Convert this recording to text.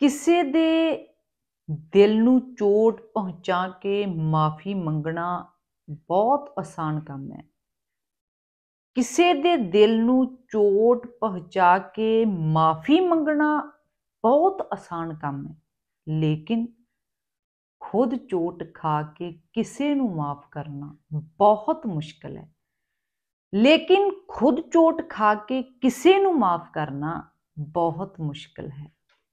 ਕਿਸੇ ਦੇ ਦਿਲ ਨੂੰ ਚੋਟ ਪਹੁੰਚਾ ਕੇ ਮਾਫੀ ਮੰਗਣਾ ਬਹੁਤ ਆਸਾਨ ਕੰਮ ਹੈ ਕਿਸੇ ਦੇ ਦਿਲ ਨੂੰ ਚੋਟ ਪਹੁੰਚਾ ਕੇ ਮਾਫੀ ਮੰਗਣਾ ਬਹੁਤ ਆਸਾਨ ਕੰਮ ਹੈ ਲੇਕਿਨ ਖੁਦ ਚੋਟ ਖਾ ਕੇ ਕਿਸੇ ਨੂੰ ਮਾਫ ਕਰਨਾ ਬਹੁਤ ਮੁਸ਼ਕਲ ਹੈ ਲੇਕਿਨ ਖੁਦ ਚੋਟ ਖਾ ਕੇ ਕਿਸੇ ਨੂੰ ਮਾਫ ਕਰਨਾ ਬਹੁਤ ਮੁਸ਼ਕਲ ਹੈ